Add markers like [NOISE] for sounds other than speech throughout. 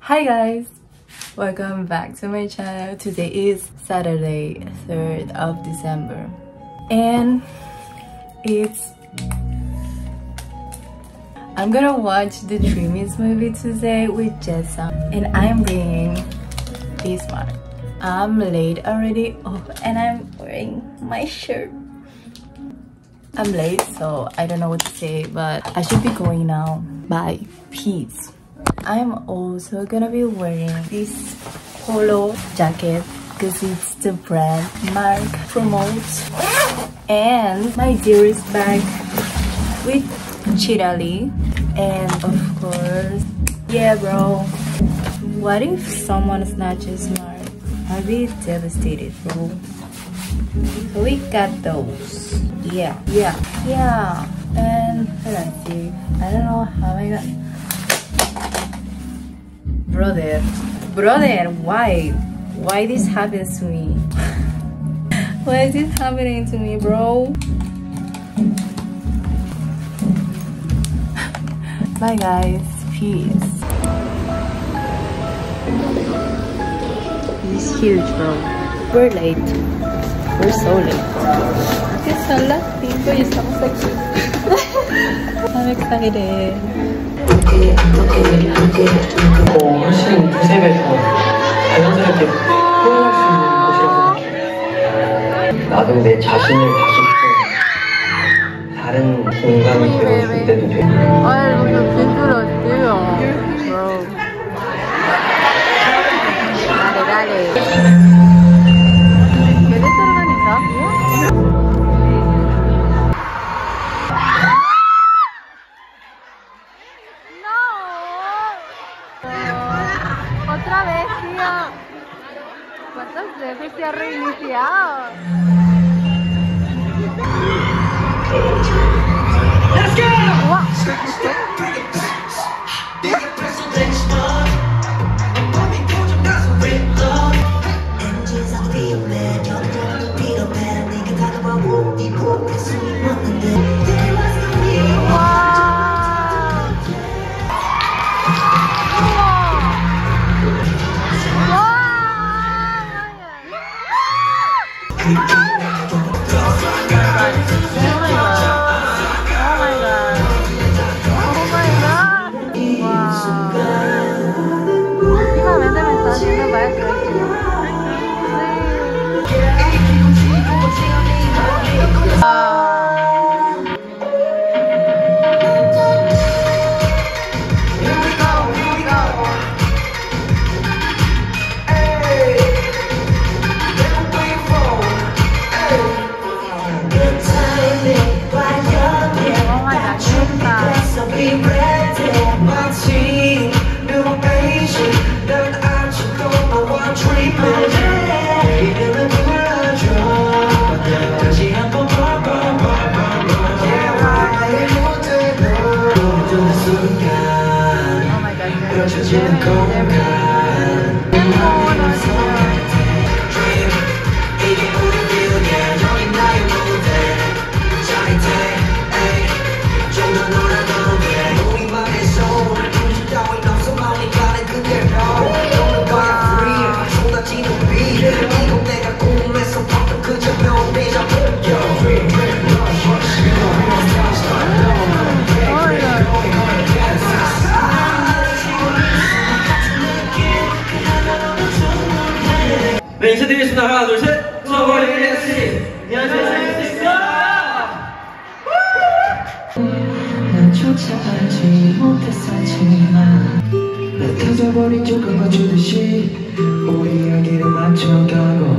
Hi guys, welcome back to my channel. Today is Saturday, 3rd of December, and it's I'm gonna watch the Dreamies movie today with Jessa, and I'm bringing this one. I'm late already, oh, and I'm wearing my shirt. I'm late, so I don't know what to say, but I should be going now. Bye. Peace. I'm also gonna be wearing this polo jacket because it's the brand Mark promotes. And my dearest bag with Cheetah Lee. And of course, yeah bro, what if someone snatches Mark? I'll be devastated bro. We got those. Yeah, yeah, yeah. And let's see. I don't know how I got brother. Brother why? Why this happens to me? [LAUGHS] Why is this happening to me bro? [LAUGHS] Bye guys. Peace. This is huge bro. We're late we're so late son las 5 y estamos aquí I'm excited 어, 훨씬 두세 배더 자연스럽게 표현할 수 있는 곳이라고 생각해요. 나도 내 자신을 다시 좀 다른 공간이 되었을 때도 돼. te fuiste reiniciado. ¡Let's go! Wow. Chuta. Oh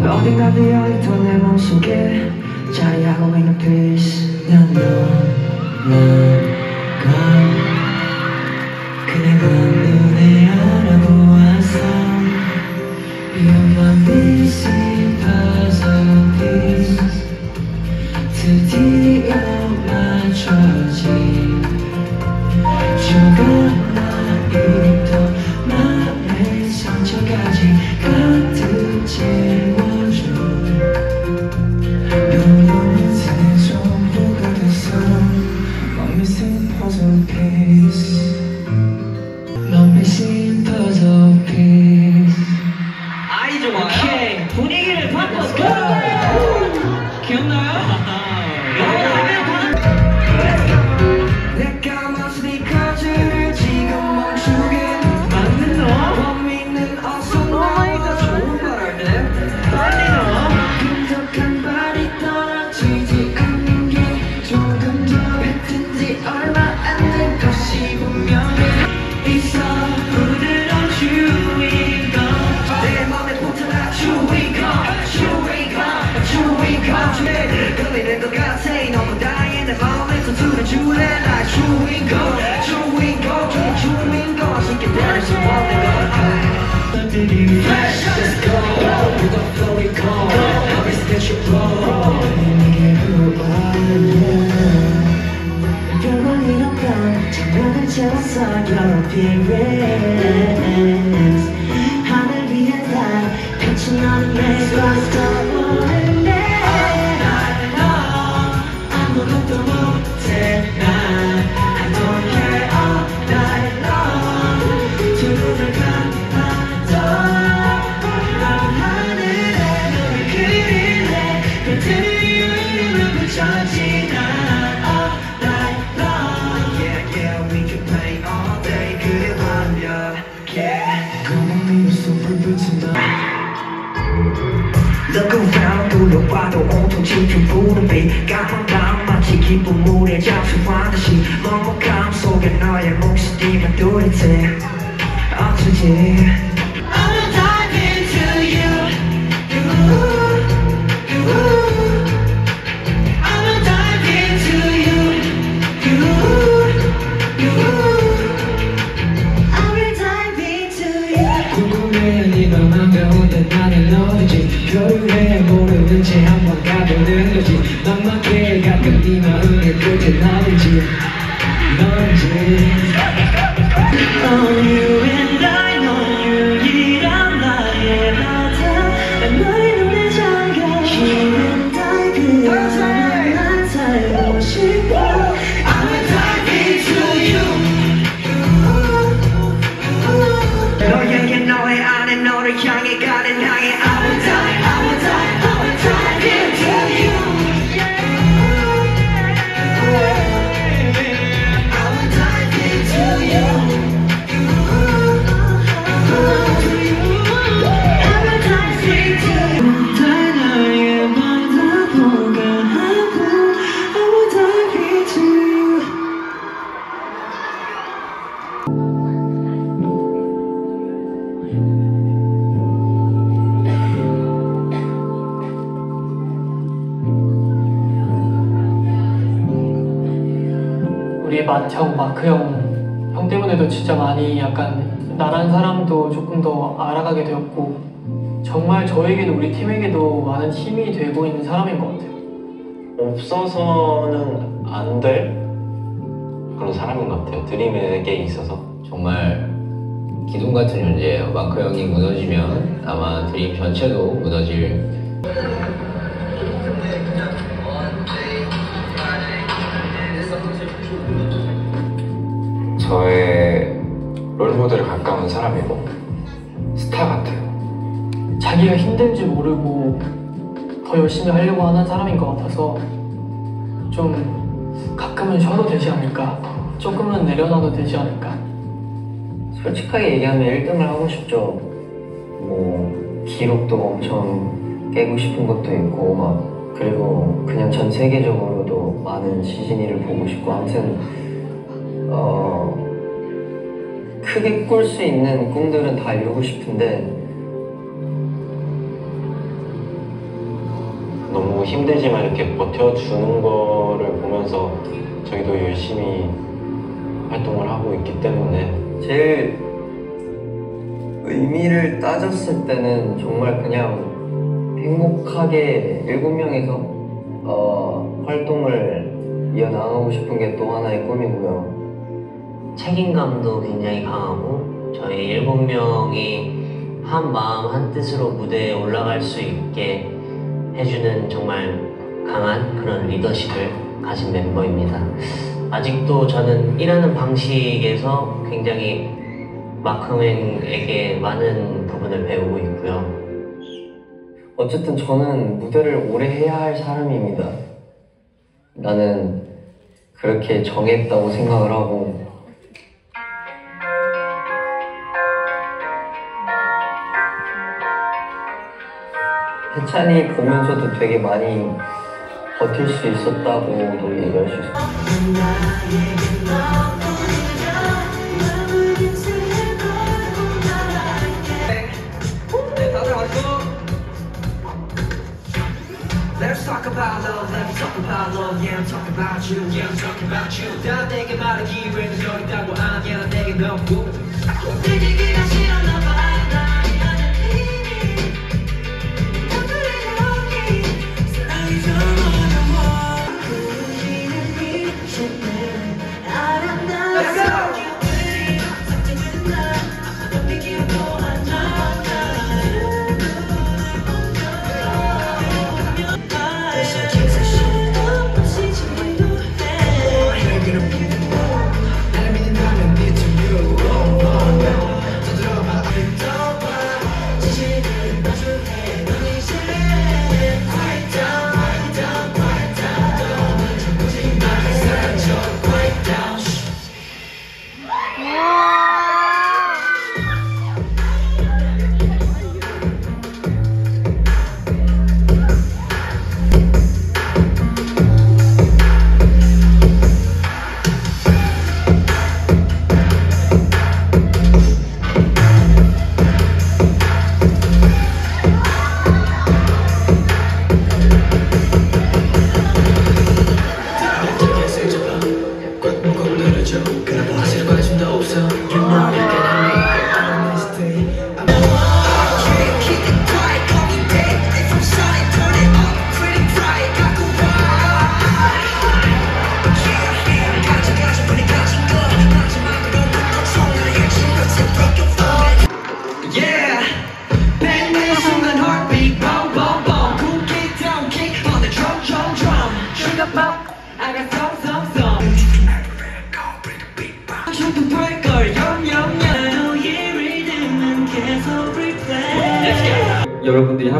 어딘가 비어있던 내 맘속에 자리하고 있는 peace 난 너만 완벽해 구멍 숲을 붙인다 Look around 둘러봐도 온통 집중 부는 빛 까만 밤 마치 기쁜 물에 잠수하듯이 먹먹함 속에 너의 목소리만 뚜렷해 어쩌지 우리 팀에게도 많은 힘이 되고 있는 사람인 것 같아요. 없어서는 안 될 그런 사람인 것 같아요. 드림에게 있어서. 정말 기둥 같은 존재예요. 마크 형이 무너지면 아마 드림 전체도 무너질 저의 롤모델에 가까운 사람이고. 자기가 힘든지 모르고 더 열심히 하려고 하는 사람인 것 같아서 좀 가끔은 쉬어도 되지 않을까 조금은 내려놔도 되지 않을까 솔직하게 얘기하면 1등을 하고 싶죠. 뭐 기록도 엄청 깨고 싶은 것도 있고 막 그리고 그냥 전 세계적으로도 많은 시즌이를 보고 싶고 아무튼 어 크게 꿀 수 있는 꿈들은 다 이루고 싶은데 힘들지만 이렇게 버텨주는 거를 보면서 저희도 열심히 활동을 하고 있기 때문에 제일 의미를 따졌을 때는 정말 그냥 행복하게 일곱 명이서 어, 활동을 이어나가고 싶은 게 또 하나의 꿈이고요. 책임감도 굉장히 강하고 저희 일곱 명이 한 마음 한 뜻으로 무대에 올라갈 수 있게 해주는 정말 강한 그런 리더십을 가진 멤버입니다. 아직도 저는 일하는 방식에서 굉장히 마크맨에게 많은 부분을 배우고 있고요. 어쨌든 저는 무대를 오래 해야 할 사람입니다. 나는 그렇게 정했다고 생각을 하고 해찬이 보면서도 되게 많이 버틸 수 있었다고도 얘기할 수 있어요. 네, 내게 말할 기회는 너 있다고 아냐 내게 너무 내기가 싫었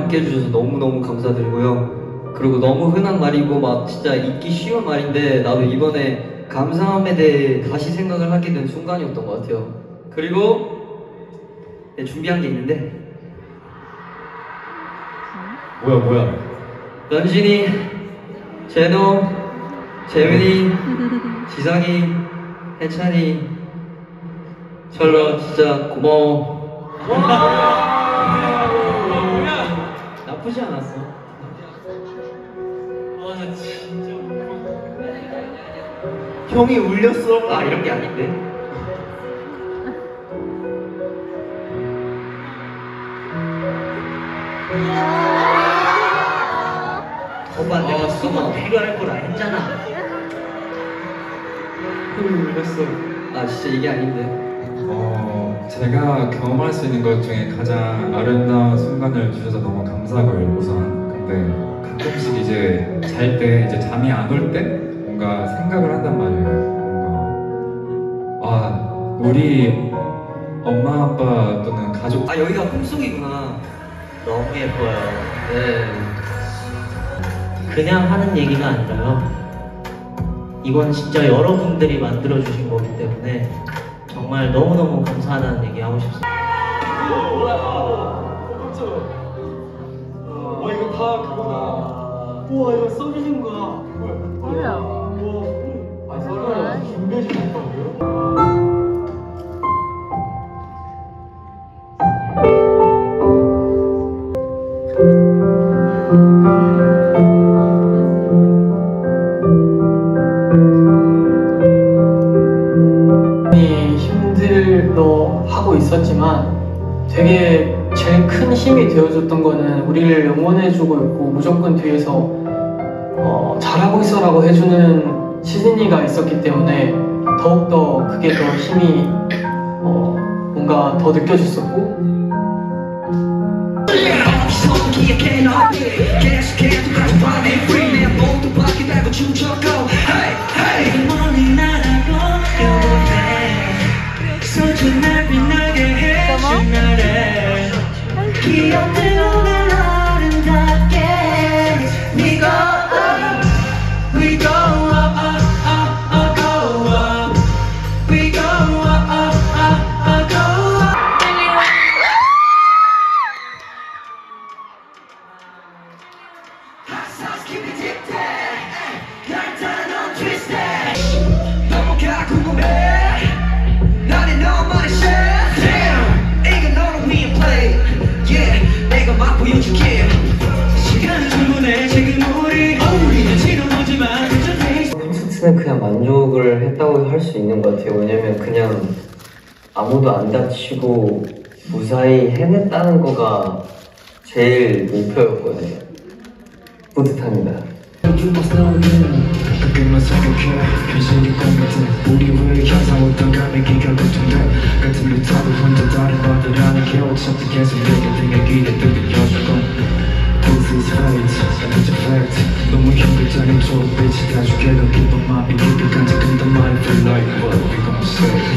함께 해주셔서 너무너무 감사드리고요. 그리고 너무 흔한 말이고 막 진짜 잊기 쉬운 말인데 나도 이번에 감사함에 대해 다시 생각을 하게 된 순간이었던 것 같아요. 그리고 네, 준비한 게 있는데 뭐야 뭐야 런쥔이, 제노, 재민이, 지상이, 해찬이, 철러 진짜 고마워. [LAUGHS] 나쁘지 않았어. 아 진짜 형이 울렸어. 아 이런 게 아닌데. 오빠 내가 수건 필요할 거라 했잖아. 형이 울렸어. 아 진짜 이게 아닌데. 어, 제가 경험할 수 있는 것 중에 가장 아름다운 순간을 주셔서 너무 감사하고요 우선 근데 가끔씩 이제 잘 때 이제 잠이 안 올 때 뭔가 생각을 한단 말이에요 뭔가 와 우리 엄마 아빠 또는 가족 아 여기가 꿈속이구나. 너무 예뻐요. 네. 그냥 하는 얘기가 아니라요. 이건 진짜 여러분들이 만들어 주신 거기 때문에 정말 너무너무 감사하다는 얘기 하고 싶습니다. 와 이거 다 그거다. 우와 이거 써주신 거야 거는 우리를 응원해주고 있고 무조건 뒤에서 어, 잘하고 있어라고 해주는 시즈니가 있었기 때문에 더욱더 그게 더 힘이 어, 뭔가 더 느껴졌었고 콘서트는 그냥 만족을 했다고 할 수 있는 것 같아요. 왜냐면 그냥 아무도 안 다치고 무사히 해냈다는 거가 제일 목표였거든요. 뿌듯합니다.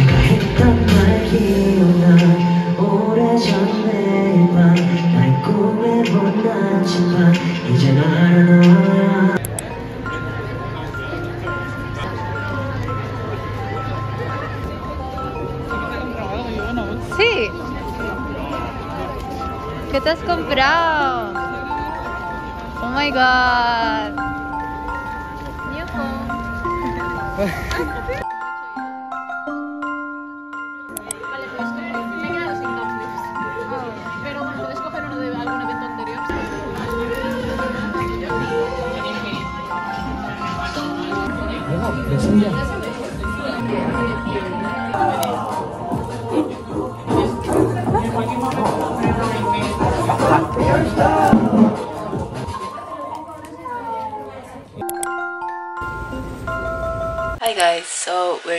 내가 했던 말 기억나 오래전에만 날 꿈에 못 났지만 이젠 알아 너야 Sí. ¿Qué te has comprado? Oh my god. [LAUGHS]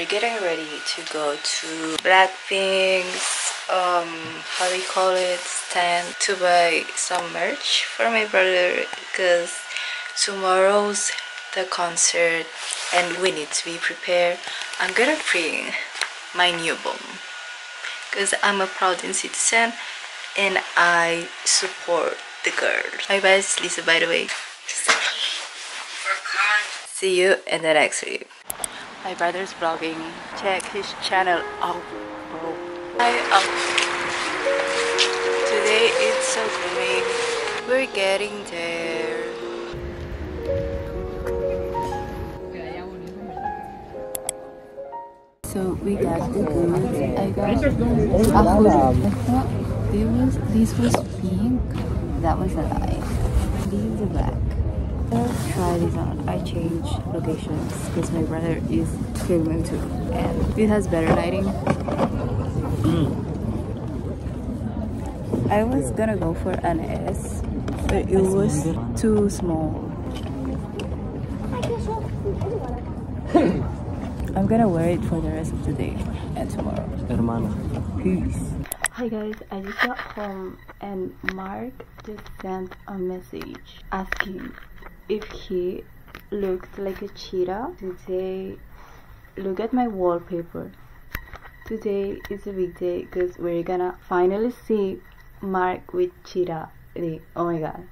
we're getting ready to go to Blackpink's um how do you call it stand to buy some merch for my brother because tomorrow's the concert and we need to be prepared. I'm gonna bring my new bum because I'm a proud citizen and I support the girl. My best Lisa by the way. See you in the next video. My brother's vlogging. Check his channel out, bro. Hi, um, today it's so gloomy. We're getting there. So we got the goods. I got a hoodie. I thought was this was pink. That was a lie. These are black. Let's try this on. I change locations because my brother is filming too, and this has better lighting. I was gonna go for an S, but it was too small. [LAUGHS] I'm gonna wear it for the rest of the day and tomorrow. Peace. Hi guys, I just got home and Mark just sent a message asking if he looked like a cheetah to say look at my wallpaper. Today is a big day because we're gonna finally see mark with cheetah. Oh my god.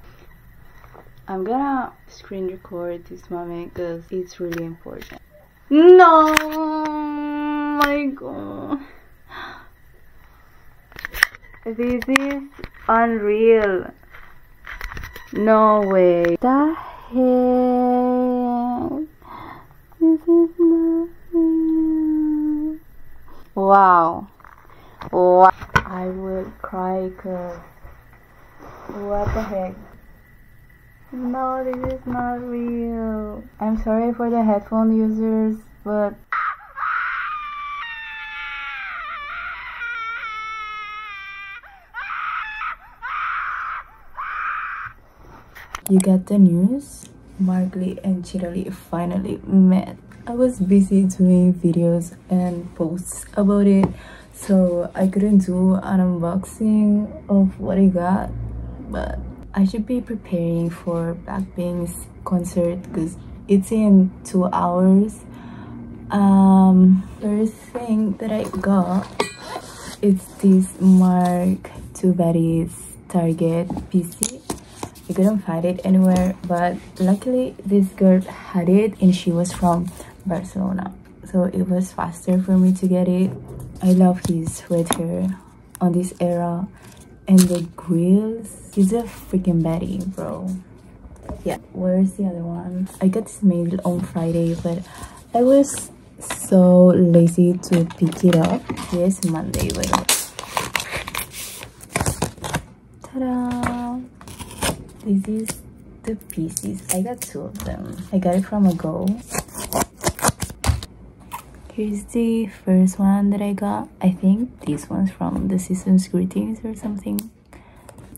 I'm gonna screen record this moment because it's really important. No my god. This is unreal. No way. The this is not real wow. Wow. I would cry cause what the heck? No this is not real. I'm sorry for the headphone users but You got the news? Mark Lee and Cheetah Lee finally met. I was busy doing videos and posts about it, so I couldn't do an unboxing of what I got. But I should be preparing for Blackpink's concert because it's in two hours. Um, first thing that I got is this Mark 2 Baddies Target PC. I couldn't find it anywhere, but luckily this girl had it and she was from Barcelona. So it was faster for me to get it. I love his red hair on this era and the grills. He's a freaking Betty, bro. Yeah, where's the other one? I got this mail on Friday, but I was so lazy to pick it up. Yes, Monday, way. Ta-da! This is the pieces. I got two of them. I got it from a go. Here's the first one that I got. I think this one's from the Season's Greetings or something.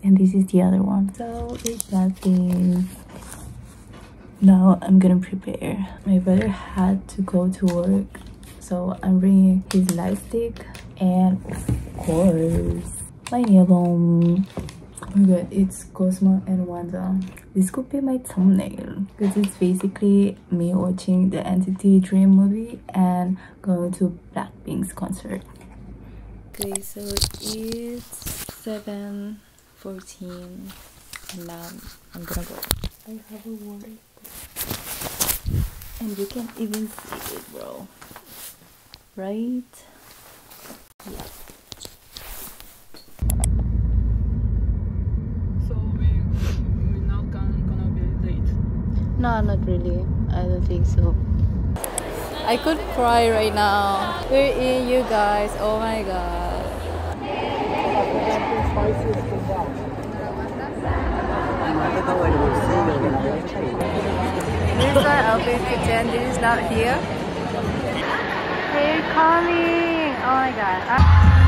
And this is the other one. So we got this. Now I'm gonna prepare. My brother had to go to work. So I'm bringing his light stick and of course my nail balm. Oh my god, it's Cosmo and Wanda. This could be my thumbnail because it's basically me watching the NCT Dream movie and going to Blackpink's concert. Okay, so it's 7.14 and now I'm gonna go. I have a work and you can even see it bro. Right? Yeah. No, not really. I don't think so. I could cry right now. We're in, you guys. Oh my god. This is our outfit kitchen. This is not here. They're coming. Oh my god. I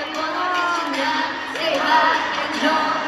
영원한 세상 안녕